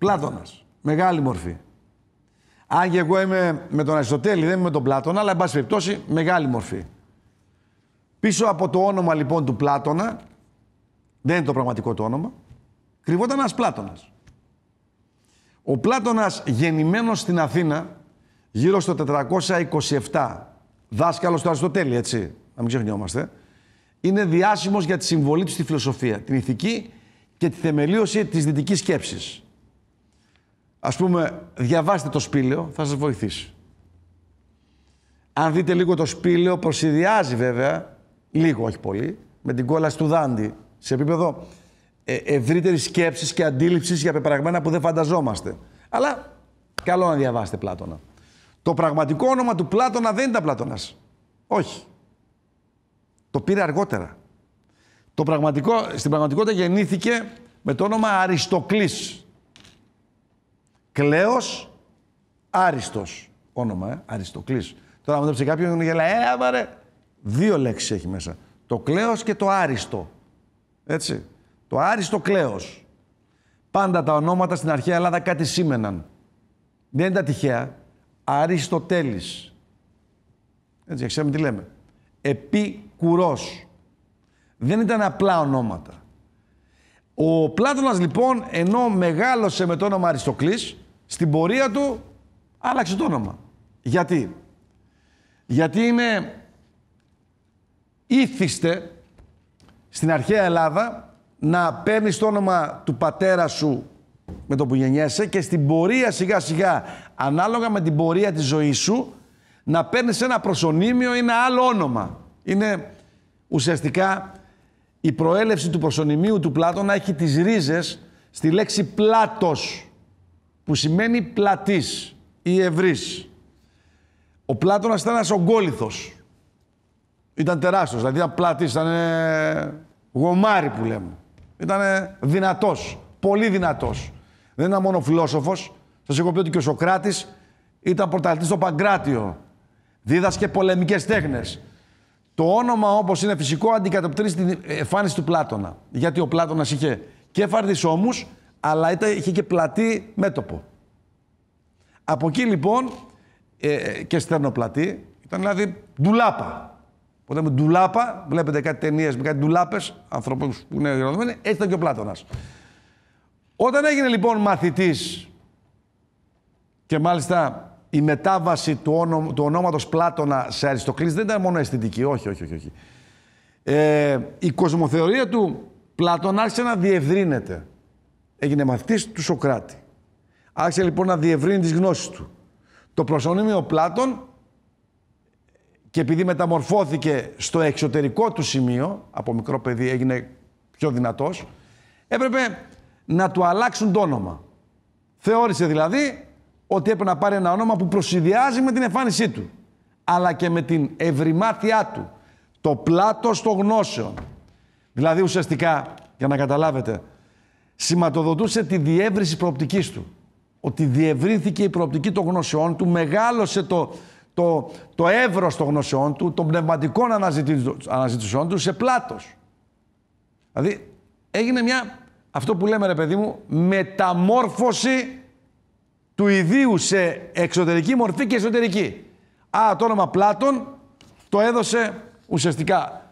Πλάτωνας. Μεγάλη μορφή. Αν και εγώ είμαι με τον Αριστοτέλη, δεν είμαι με τον Πλάτωνα, αλλά εν πάση περιπτώσει μεγάλη μορφή. Πίσω από το όνομα λοιπόν του Πλάτωνα, δεν είναι το πραγματικό το όνομα, κρυβόταν ένας Πλάτωνας. Ο Πλάτωνας γεννημένος στην Αθήνα γύρω στο 427, δάσκαλος του Αριστοτέλη, έτσι, να μην ξεχνιόμαστε, είναι διάσημος για τη συμβολή του στη φιλοσοφία, την ηθική και τη θεμελίωση της δυτικής σκέψης. Ας πούμε, διαβάστε το σπήλαιο, θα σας βοηθήσει. Αν δείτε λίγο το σπήλαιο, προσυδειάζει βέβαια, λίγο όχι πολύ, με την κόλαση του Δάντη, σε επίπεδο ε, ευρύτερη σκέψης και αντίληψης για πεπραγμένα που δεν φανταζόμαστε. Αλλά καλό να διαβάσετε Πλάτωνα. Το πραγματικό όνομα του Πλάτωνα δεν ήταν Πλάτωνας. Όχι. Το πήρε αργότερα. Το πραγματικό, στην πραγματικότητα γεννήθηκε με το όνομα Αριστοκλής. Κλέος Άριστος. Όνομα, ε, Αριστοκλής. Τώρα, αν δείτε κάποιον, γελάει, ε, βαρε. Δύο λέξεις έχει μέσα. Το κλέος και το άριστο. Έτσι. Το άριστο κλέος. Πάντα τα ονόματα στην αρχαία Ελλάδα κάτι σήμαιναν. Δεν ήταν τυχαία. Αριστοτέλης. Έτσι, ξέρουμε τι λέμε. Επικουρός. Δεν ήταν απλά ονόματα. Ο Πλάτωνας λοιπόν, ενώ μεγάλωσε με το όνομα Αριστοκλής, στην πορεία του άλλαξε το όνομα. Γιατί; Γιατί είναι ήθιστε στην αρχαία Ελλάδα να παίρνεις το όνομα του πατέρα σου με το που γεννιέσαι και στην πορεία σιγά σιγά ανάλογα με την πορεία της ζωής σου να παίρνεις ένα προσωνύμιο ή ένα άλλο όνομα. Είναι ουσιαστικά η προέλευση του προσωνυμίου του Πλάτωνα έχει τις ρίζες στη λέξη πλάτος που σημαίνει πλατής ή ευρύς. Ο Πλάτωνας ήταν ένας ογκόληθος. Ήταν τεράστιος, δηλαδή ήταν πλατής, ήταν γομάρι που λέμε. Ήταν δυνατός, πολύ δυνατός. Δεν ήταν μόνο φιλόσοφος. Σας έχω πει ότι και ο Σοκράτης ήταν πρωταθλητής στο Παγκράτιο. Δίδασκε πολεμικές τέχνες. Το όνομα όπως είναι φυσικό αντικατοπτρίζει την εμφάνιση του Πλάτωνα. Γιατί ο Πλάτωνας είχε και φαρδισόμους, αλλά είχε και πλατή μέτωπο. Από εκεί λοιπόν ε, και στέρνοπλατή, ήταν δηλαδή ντουλάπα. Οπότε με ντουλάπα, βλέπετε κάτι ταινίες με κάτι ντουλάπες, ανθρώπους που είναι γεροδομένοι, έτσι ήταν και ο Πλάτωνας. Όταν έγινε λοιπόν μαθητής και μάλιστα η μετάβαση του, ονο, του ονόματος Πλάτωνα σε Αριστοκλής δεν ήταν μόνο αισθητική, όχι, όχι, όχι. όχι. Ε, η κοσμοθεωρία του Πλάτωνα άρχισε να διευρύνεται. Έγινε μαθητής του Σοκράτη. Άρχισε λοιπόν να διευρύνει τις γνώσεις του. Το προσωνύμιο Πλάτων και επειδή μεταμορφώθηκε στο εξωτερικό του σημείο, από μικρό παιδί έγινε πιο δυνατός, έπρεπε να του αλλάξουν το όνομα. Θεώρησε δηλαδή ότι έπρεπε να πάρει ένα όνομα που προσυδειάζει με την εμφάνισή του, αλλά και με την ευρημάθειά του, το πλάτος των γνώσεων. Δηλαδή ουσιαστικά, για να καταλάβετε, σηματοδοτούσε τη διεύρυνση προοπτικής του. Ότι διευρύνθηκε η προοπτική των γνώσεών του, μεγάλωσε το, το, το εύρος των γνώσεών του, των πνευματικών αναζητήσεων του σε πλάτος. Δηλαδή έγινε μια, αυτό που λέμε ρε παιδί μου, μεταμόρφωση του ιδίου σε εξωτερική μορφή και εσωτερική. Α, το όνομα Πλάτων το έδωσε ουσιαστικά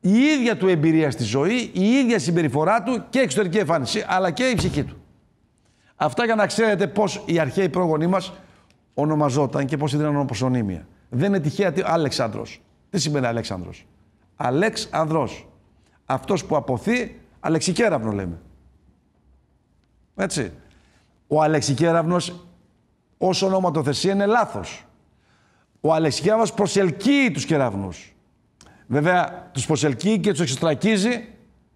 η ίδια του εμπειρία στη ζωή, η ίδια συμπεριφορά του και εξωτερική εμφάνιση, αλλά και η ψυχή του. Αυτά για να ξέρετε πώς οι αρχαίοι πρόγονοί μας ονομαζόταν και πώς ήταν ονομοσονίμια. Δεν είναι τυχαία τι Αλεξάνδρος. Τι σημαίνει Αλέξανδρος. Αλέξ Ανδρός. Αυτός που αποθεί, Αλεξικέραυνο λέμε. Έτσι. Ο Αλεξικέραυνος ως ονοματοθεσία είναι λάθος. Ο Αλεξικέραυνος προσελκύει τους κεραυνούς. Βέβαια, τους προσελκύει και τους εξωστρακίζει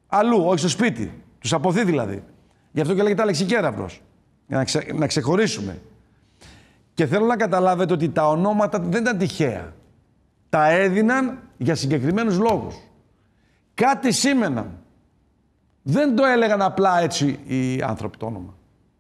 αλλού, όχι στο σπίτι. Τους αποθεί δηλαδή. Γι' αυτό και λέγεται Αλεξικέραυνος. Για να, ξε, να ξεχωρίσουμε. Και θέλω να καταλάβετε ότι τα ονόματα δεν ήταν τυχαία. Τα έδιναν για συγκεκριμένους λόγους. Κάτι σήμαιναν. Δεν το έλεγαν απλά έτσι οι άνθρωποι το όνομα.